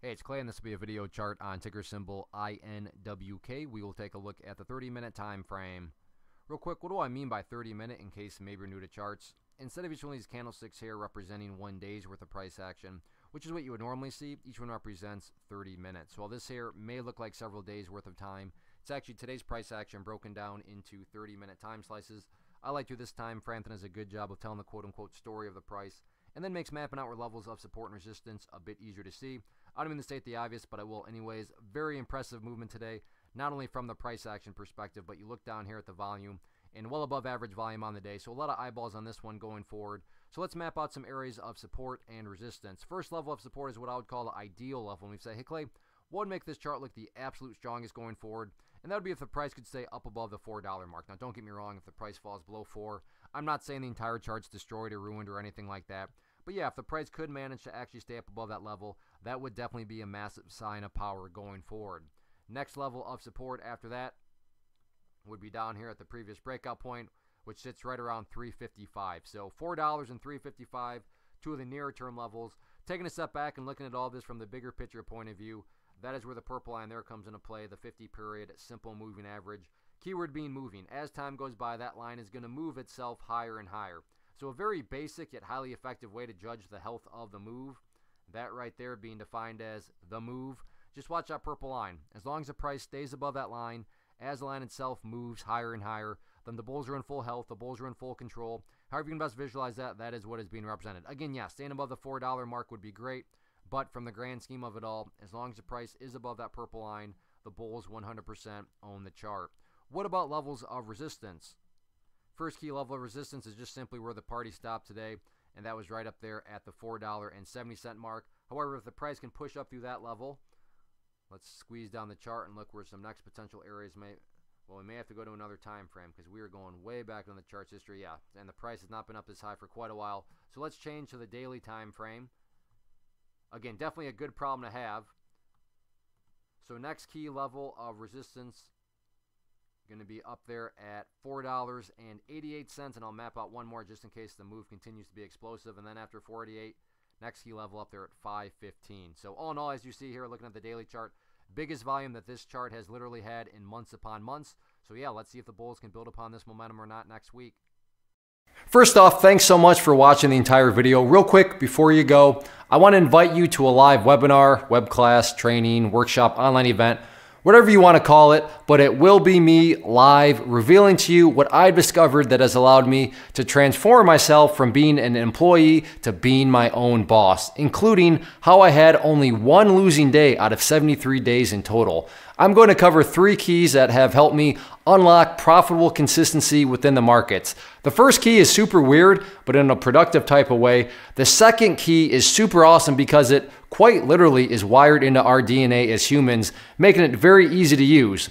Hey, it's Clay, and this will be a video chart on ticker symbol INWK. We will take a look at the 30-minute time frame. Real quick, what do I mean by 30-minute in case maybe you're new to charts? Instead of each one of these candlesticks here representing one day's worth of price action, which is what you would normally see, each one represents 30 minutes. While this here may look like several days worth of time, it's actually today's price action broken down into 30-minute time slices. I like to this time, Frampton does a good job of telling the quote-unquote story of the price and then makes mapping out where levels of support and resistance a bit easier to see. I don't mean to state the obvious, but I will anyways. Very impressive movement today, not only from the price action perspective, but you look down here at the volume and well above average volume on the day. So a lot of eyeballs on this one going forward. So let's map out some areas of support and resistance. First level of support is what I would call the ideal level. And we say, hey Clay, what would make this chart look the absolute strongest going forward? And that would be if the price could stay up above the $4 mark. Now, don't get me wrong, if the price falls below 4 I'm not saying the entire chart's destroyed or ruined or anything like that. But yeah, if the price could manage to actually stay up above that level, that would definitely be a massive sign of power going forward. Next level of support after that would be down here at the previous breakout point, which sits right around 355. So $4 and 355, two of the nearer term levels. Taking a step back and looking at all this from the bigger picture point of view, that is where the purple line there comes into play, the 50 period simple moving average. Keyword being moving. As time goes by, that line is going to move itself higher and higher. So a very basic yet highly effective way to judge the health of the move. That right there being defined as the move. Just watch that purple line. As long as the price stays above that line, as the line itself moves higher and higher, then the bulls are in full health, the bulls are in full control. However you can best visualize that, that is what is being represented. Again, yeah, staying above the $4 mark would be great, but from the grand scheme of it all, as long as the price is above that purple line, the bulls 100% own the chart. What about levels of resistance? First key level of resistance is just simply where the party stopped today, and that was right up there at the $4.70 mark. However, if the price can push up through that level, let's squeeze down the chart and look where some next potential areas may. Well, we may have to go to another time frame because we are going way back on the chart's history. Yeah, and the price has not been up this high for quite a while. So let's change to the daily time frame. Again, definitely a good problem to have. So next key level of resistance Going to be up there at $4.88, and I'll map out one more just in case the move continues to be explosive. And then after 48, next key level up there at 515. So all in all, as you see here, looking at the daily chart, biggest volume that this chart has literally had in months upon months. So yeah, let's see if the Bulls can build upon this momentum or not next week. First off, thanks so much for watching the entire video. Real quick, before you go, I want to invite you to a live webinar, web class, training, workshop, online event whatever you want to call it, but it will be me live revealing to you what I discovered that has allowed me to transform myself from being an employee to being my own boss, including how I had only one losing day out of 73 days in total. I'm going to cover three keys that have helped me unlock profitable consistency within the markets. The first key is super weird, but in a productive type of way. The second key is super awesome because it quite literally is wired into our DNA as humans, making it very easy to use.